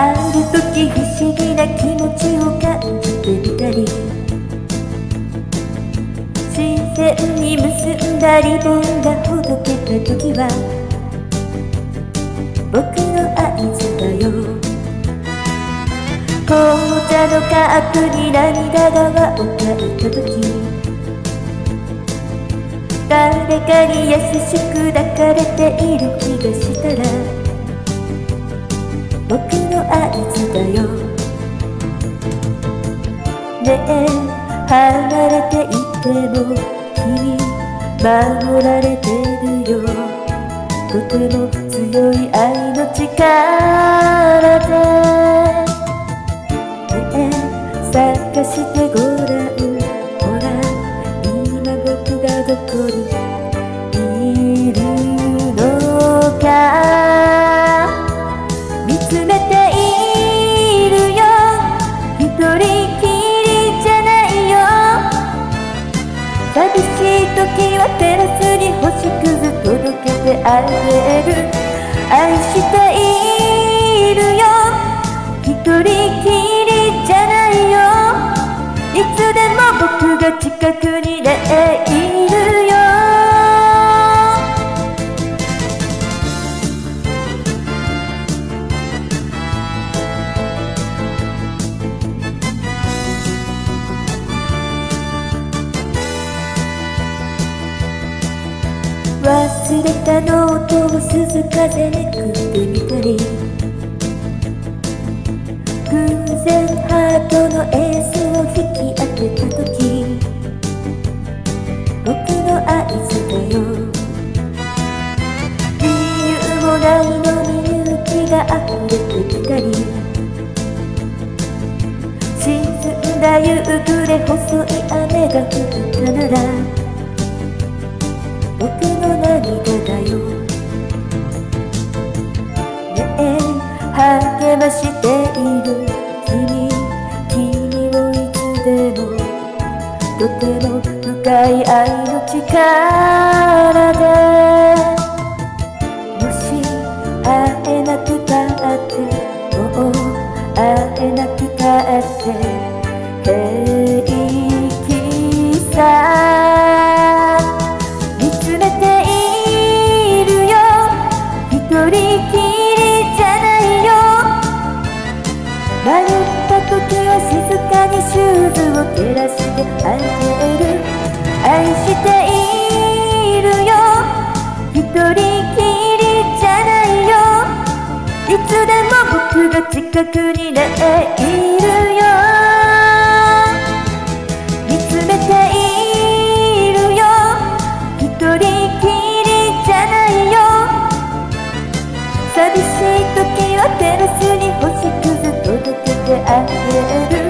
ある時不思議な気持ちを感じてみたり自然に結んだリボンがほどけた時は僕の合図だよ紅茶のカップに涙がをかいた時誰かに優しく抱かれている気がしたら僕の合図だよ。ねえ離れていても君守られてるよ。とても強い愛の力で。けてれたノートを涼風めくってみたり偶然ハートのエースを引き当てた時。僕の合図だよ。理由もないのに勇気が溢れてきたり。沈んだ夕暮れ細い雨が降ったなら。僕の涙とても深い愛の力でもし会えなくたってもう会えなくたって平気さ見つめているよ一人きりじゃないよ迷った時は静かにシューズを照らしサイる愛しているよ。一人きりじゃないよ。いつでも僕が近くにねいるよ。見つめているよ。一人きりじゃないよ。寂しい時はテラスに星屑届けてあげる。